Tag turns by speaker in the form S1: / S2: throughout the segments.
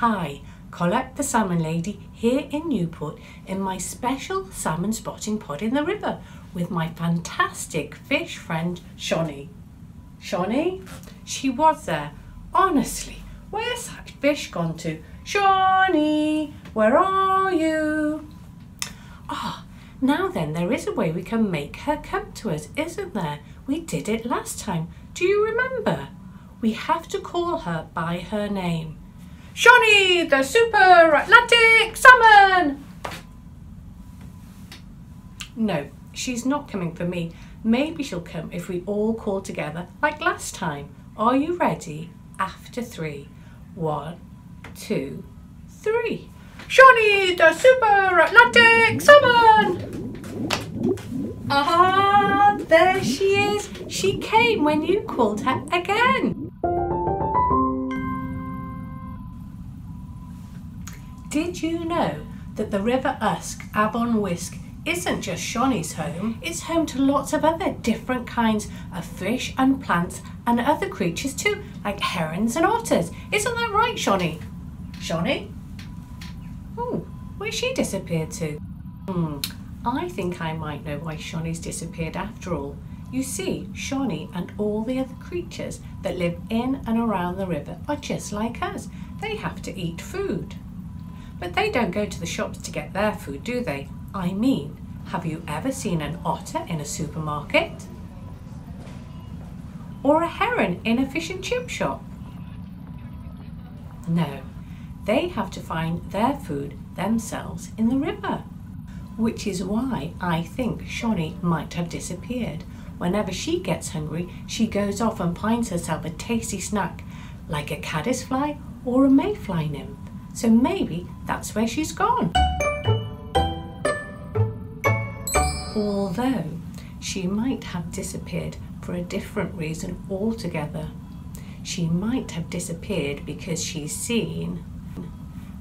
S1: Hi, Colette the Salmon Lady here in Newport in my special salmon spotting pod in the river with my fantastic fish friend Sioni. Sioni? She was there. Honestly, where's that fish gone to? Sioni, where are you? Ah, now then, there is a way we can make her come to us, isn't there? We did it last time. Do you remember? We have to call her by her name. Sioni, the super Atlantic salmon! No, she's not coming for me. Maybe she'll come if we all call together like last time. Are you ready? After three. One, two, three. Sioni, the super Atlantic salmon! Ah, there she is. She came when you called her again. Did you know that the River Usk, Afon Wysg, isn't just Sioni's home, it's home to lots of other different kinds of fish and plants and other creatures too, like herons and otters. Isn't that right, Sioni? Sioni? Oh, where's she disappeared to? Hmm, I think I might know why Sioni's disappeared after all. You see, Sioni and all the other creatures that live in and around the river are just like us. They have to eat food. But they don't go to the shops to get their food, do they? I mean, have you ever seen an otter in a supermarket? Or a heron in a fish and chip shop? No, they have to find their food themselves in the river. Which is why I think Sioni might have disappeared. Whenever she gets hungry, she goes off and finds herself a tasty snack, like a caddisfly or a mayfly nymph. So maybe that's where she's gone. Although she might have disappeared for a different reason altogether. She might have disappeared because she's seen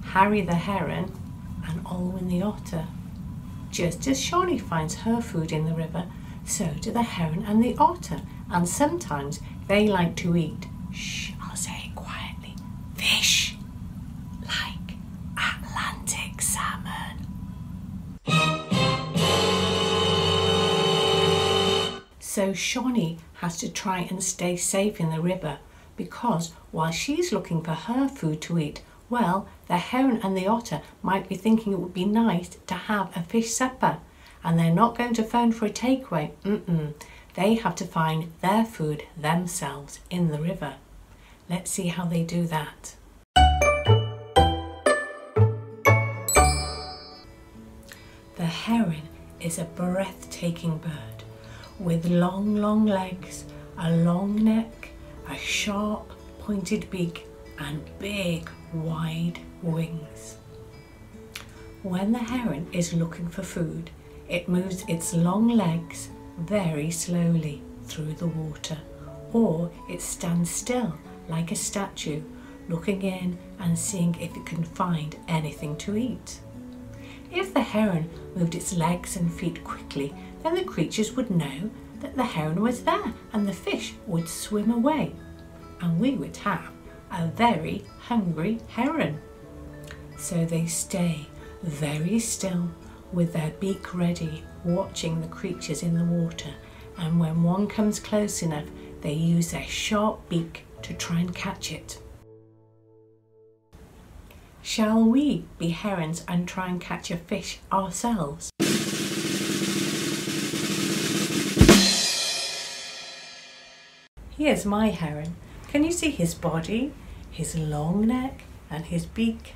S1: Harry the Heron and Olwyn the Otter. Just as Sioni finds her food in the river, so do the heron and the otter, and sometimes they like to eat, shh, So Sioni has to try and stay safe in the river because while she's looking for her food to eat, well, the heron and the otter might be thinking it would be nice to have a fish supper and they're not going to phone for a takeaway. Mm-mm. They have to find their food themselves in the river. Let's see how they do that. The heron is a breathtaking bird with long, long legs, a long neck, a sharp, pointed beak, and big, wide wings. When the heron is looking for food, it moves its long legs very slowly through the water, or it stands still like a statue, looking in and seeing if it can find anything to eat. If the heron moved its legs and feet quickly then the creatures would know that the heron was there and the fish would swim away and we would have a very hungry heron. So they stay very still with their beak ready, watching the creatures in the water. And when one comes close enough, they use their sharp beak to try and catch it. Shall we be herons and try and catch a fish ourselves? Here's my heron. Can you see his body, his long neck and his beak?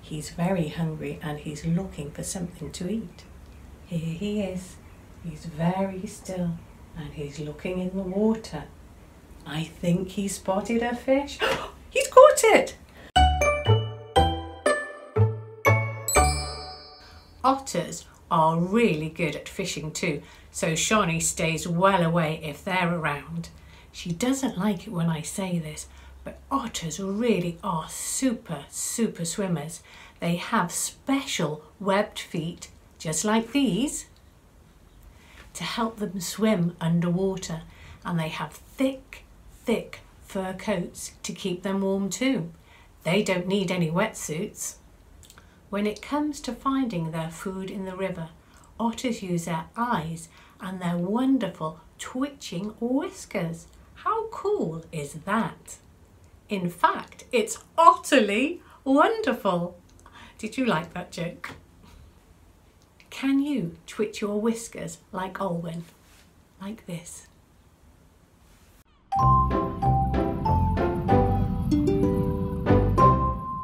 S1: He's very hungry and he's looking for something to eat. Here he is. He's very still and he's looking in the water. I think he spotted a fish. he's caught it! Otters are really good at fishing too, so Sioni stays well away if they're around. She doesn't like it when I say this, But otters really are super, super swimmers. They have special webbed feet, just like these, to help them swim underwater. And they have thick, thick fur coats to keep them warm too. They don't need any wetsuits. When it comes to finding their food in the river, otters use their eyes and their wonderful twitching whiskers. How cool is that? In fact, it's utterly wonderful. Did you like that joke? Can you twitch your whiskers like Olwen? Like this.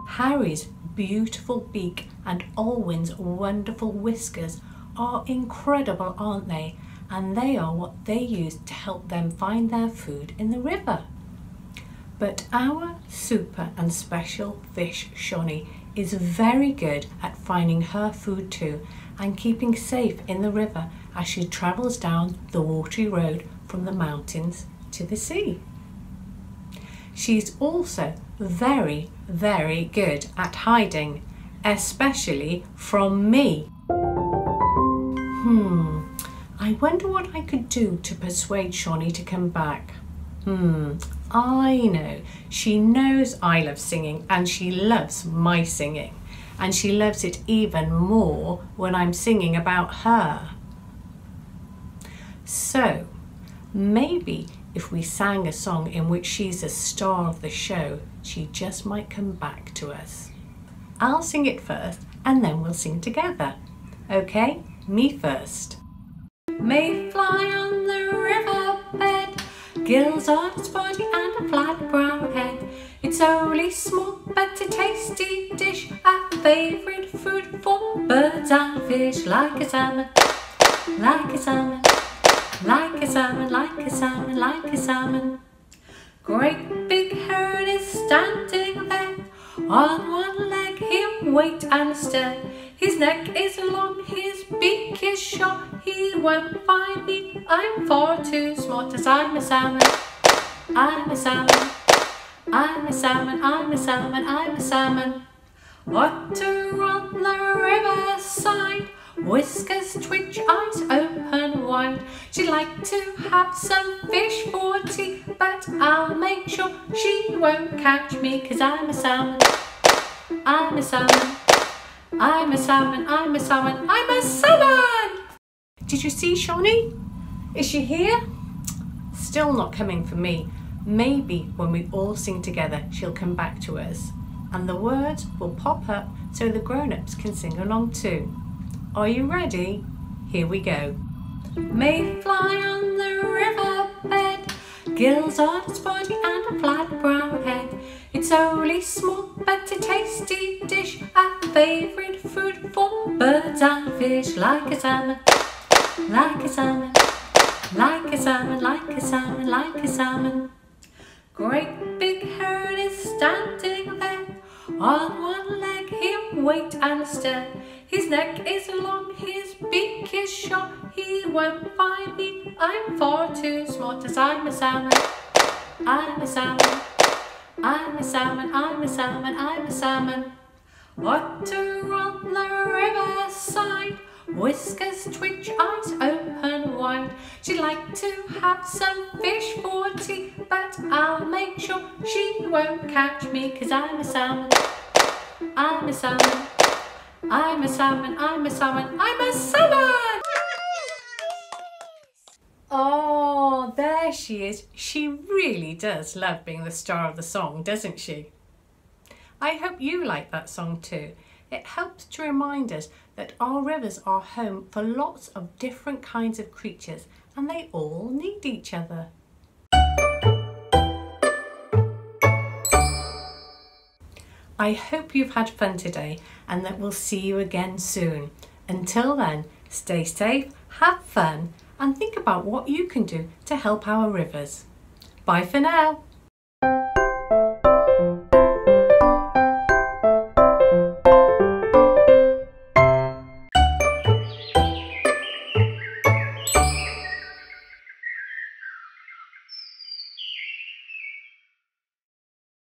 S1: Harry's beautiful beak and Olwen's wonderful whiskers are incredible, aren't they? And they are what they use to help them find their food in the river. But our super and special fish, Sioni, is very good at finding her food too and keeping safe in the river as she travels down the watery road from the mountains to the sea. She's also very, very good at hiding, especially from me. Hmm, I wonder what I could do to persuade Sioni to come back. Hmm, I know. She knows I love singing and she loves my singing. And she loves it even more when I'm singing about her. So, maybe if we sang a song in which she's a star of the show, she just might come back to us. I'll sing it first and then we'll sing together. Okay, me first. May fly on the riverbed, gills on its body and a flat brown head. It's only small but a tasty dish, a favourite food for birds and fish, like a salmon, like a salmon. Like a salmon, like a salmon, like a salmon. Great big heron is standing there. On one leg he'll wait and stare. His neck is long, his beak is short. He won't find me, I'm far too smart as I'm a salmon. I'm a salmon. I'm a salmon, I'm a salmon, I'm a salmon. Water on the riverside. Whiskers twitch, eyes open wide. She'd like to have some fish for tea, but I'll make sure she won't catch me, cause I'm a salmon. I'm a salmon. I'm a salmon, I'm a salmon, I'm a salmon! Did you see Sioni? Is she here? Still not coming for me. Maybe when we all sing together, she'll come back to us. And the words will pop up so the grown-ups can sing along too. Are you ready? Here we go. May fly on the riverbed, gills on its body and a flat brown head. It's only small but a tasty dish, a favourite food for birds and fish, like a salmon, like a salmon, like a salmon, like a salmon, like a salmon. Great big heron is standing there, on one leg he'll wait and stare. His neck is long, his beak is short, he won't find me. I'm far too smart as I'm a salmon. I'm a salmon. I'm a salmon, I'm a salmon, I'm a salmon. Otter on the riverside, whiskers twitch, eyes open wide. She'd like to have some fish for tea, but I'll make sure she won't catch me, cause I'm a salmon. I'm a salmon. I'm a salmon, I'm a salmon, I'm a salmon! Oh, there she is. She really does love being the star of the song, doesn't she? I hope you like that song too. It helps to remind us that our rivers are home for lots of different kinds of creatures and they all need each other. I hope you've had fun today and that we'll see you again soon. Until then, stay safe, have fun and think about what you can do to help our rivers. Bye for now.